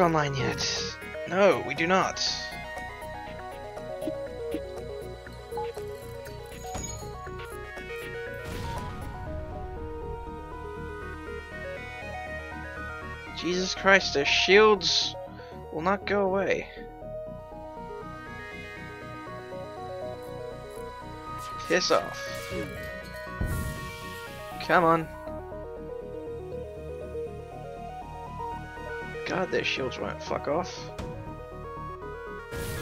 online yet. No, we do not. Jesus Christ, their shields will not go away. Piss off. Come on. God, their shields won't fuck off.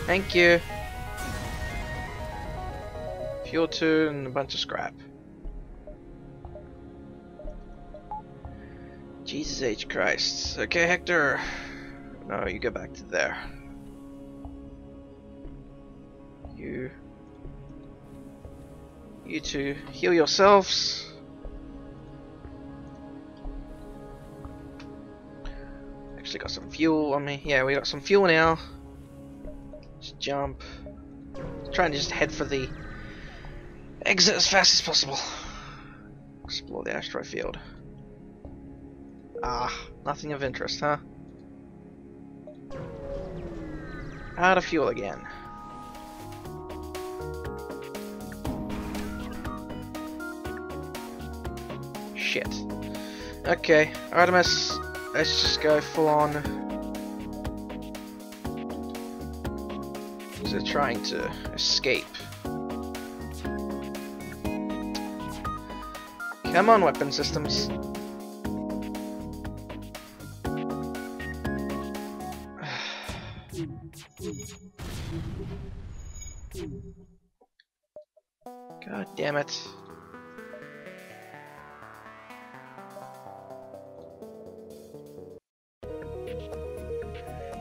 Thank you. Fuel 2 and a bunch of scrap. Jesus H. Christ. Okay, Hector. No, you go back to there. You. You two heal yourselves. Actually got some fuel on me. Yeah, we got some fuel now. Just jump. Trying to just head for the exit as fast as possible. Explore the asteroid field. Ah, nothing of interest, huh? Out of fuel again. Shit. Okay, Artemis, let's just go full on. Because They're trying to escape. Come on, weapon systems. God damn it.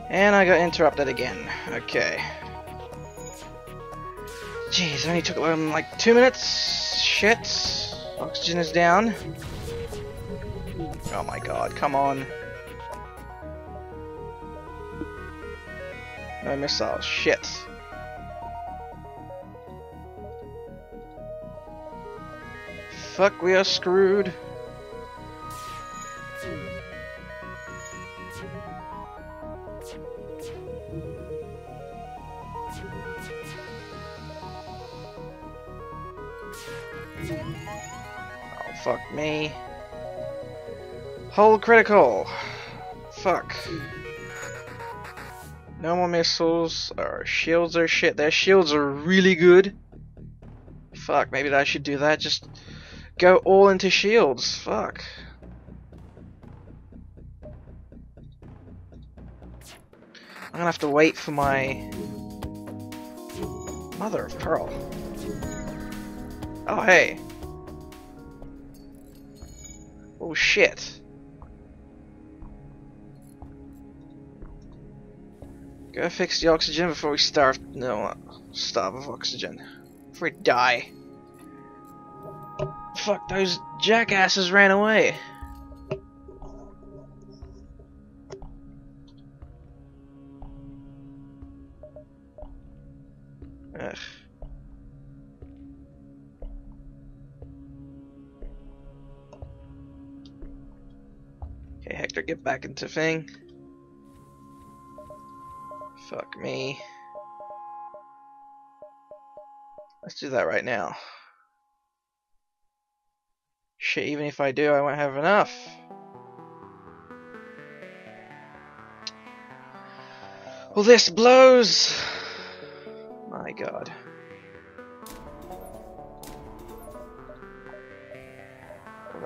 And I got interrupted again. Okay. Jeez, only took um, like two minutes. Shit. Oxygen is down. Oh my god, come on. No missiles. Shit. Fuck, we are screwed. Oh, fuck me. Hold critical. Fuck. No more missiles. Our shields are shit. Their shields are really good. Fuck, maybe I should do that. Just go all into shields. Fuck. I'm gonna have to wait for my mother of pearl. Oh hey. Oh shit. Gotta fix the oxygen before we starve. No, uh, starve of oxygen. Before we die. Fuck, those jackasses ran away. Okay, Hector, get back into thing. Fuck me. Let's do that right now. Shit, even if I do, I won't have enough. Well, this blows! My god.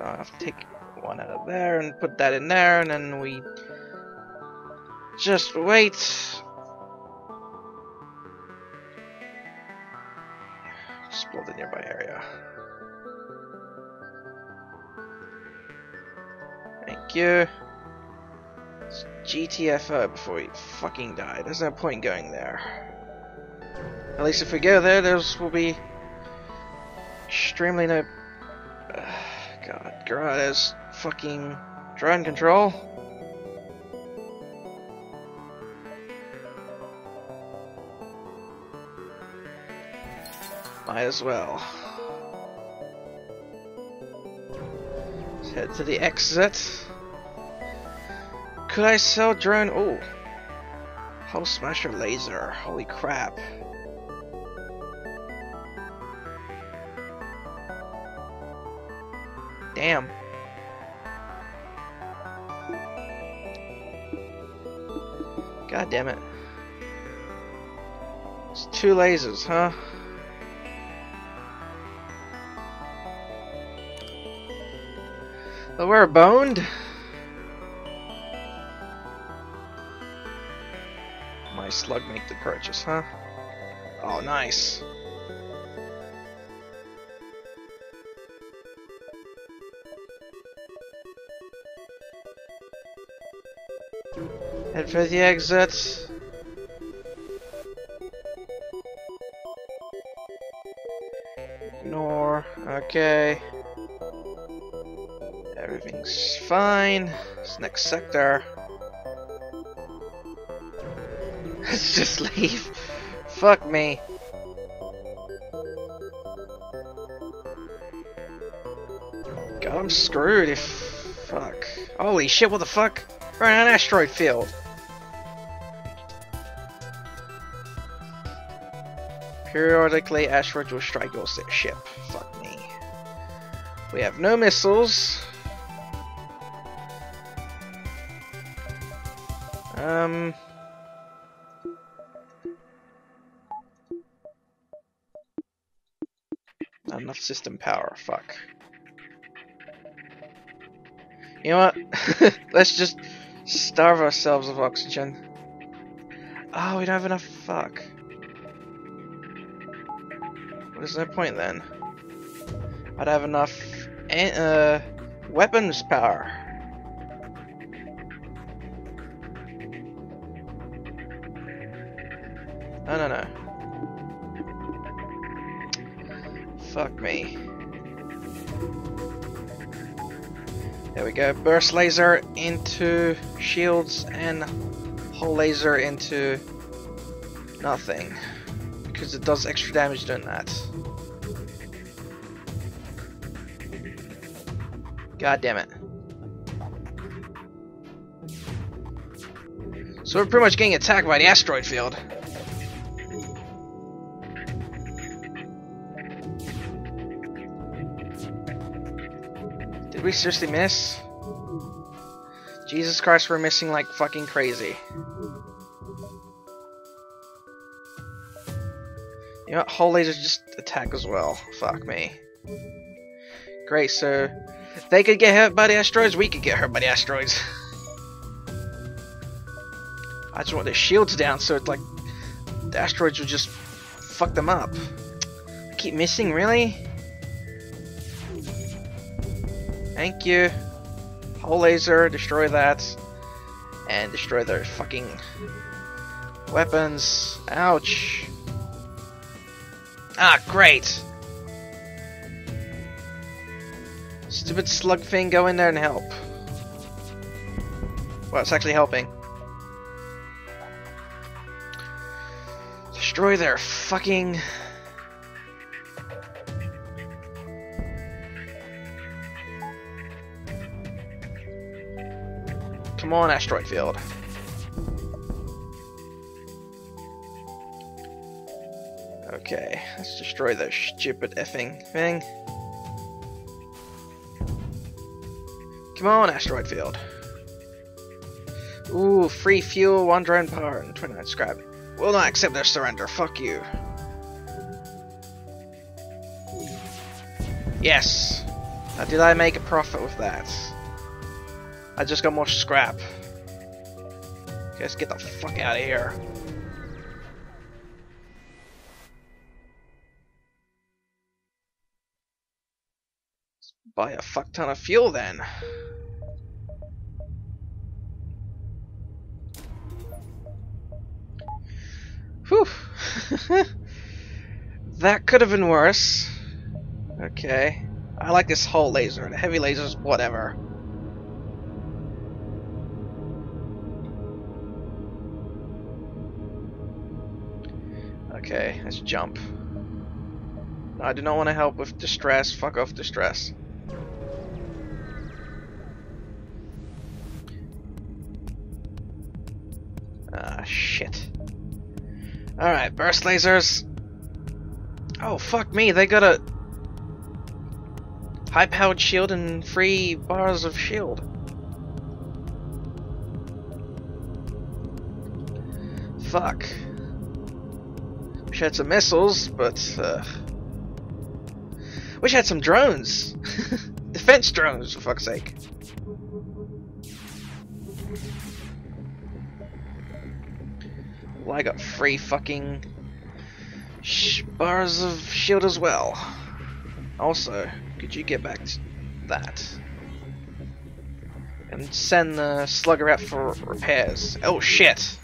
I have to take one out of there and put that in there, and then we just wait. Explore the nearby area. Thank you. It's GTFO before we fucking die. There's no point going there. At least if we go there, there will be extremely no. God, Garada's fucking drone control. Might as well. Let's head to the exit. Could I sell drone? Oh, Hull Smasher Laser. Holy crap. Damn. God damn it. It's two lasers, huh? Well, we're boned. My slug make the purchase, huh? Oh, nice. Head for the exit. Ignore. Okay. Everything's fine. This next sector. Let's just leave. Fuck me. God, I'm screwed if... Fuck. Holy shit, what the fuck? We're in an asteroid field. Periodically, asteroids will strike your ship. Fuck me. We have no missiles. Um... Not enough system power, fuck. You know what? Let's just starve ourselves of oxygen. Oh, we don't have enough. Fuck. Is that point then? I'd have enough uh, weapons power. No, no, no. Fuck me. There we go. Burst laser into shields and Hull laser into nothing. Because it does extra damage doing that. God damn it. So we're pretty much getting attacked by the asteroid field. Did we seriously miss? Jesus Christ, we're missing like fucking crazy. You know what? Hull lasers just attack as well. Fuck me. Great, so they could get hurt by the asteroids, we could get hurt by the asteroids. I just want their shields down so it's like the asteroids will just fuck them up. I keep missing, really? Thank you. Hull laser, destroy that. And destroy their fucking weapons. Ouch. Ah, great. Stupid slug thing, go in there and help. Well, it's actually helping. Destroy their fucking Come on, asteroid field. Destroy that stupid effing thing. Come on, asteroid field. Ooh, free fuel, one drone power, and 29 scrap. Will not accept their surrender. Fuck you. Yes. Now, did I make a profit with that? I just got more scrap. Okay, let's get the fuck out of here. Buy a fuck ton of fuel then. Whew. that could have been worse. Okay. I like this hull laser. The heavy lasers, whatever. Okay, let's jump. I do not want to help with distress. Fuck off distress. Shit. Alright, burst lasers. Oh, fuck me, they got a high powered shield and three bars of shield. Fuck. Wish I had some missiles, but uh, wish I had some drones. Defense drones, for fuck's sake. Well, I got free fucking bars of shield as well. Also, could you get back to that? And send the slugger out for repairs. Oh shit!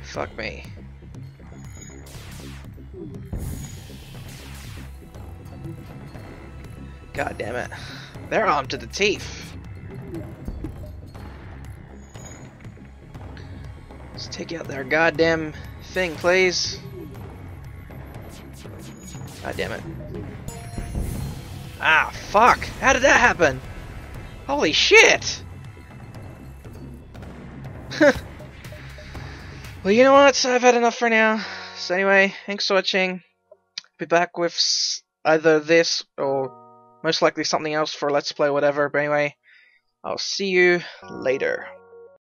Fuck me. God damn it. They're armed to the teeth. Take out their goddamn thing, please. God damn it. Ah, fuck! How did that happen? Holy shit! well, you know what? I've had enough for now. So anyway, thanks for watching. Be back with either this or most likely something else for Let's Play whatever. But anyway, I'll see you later.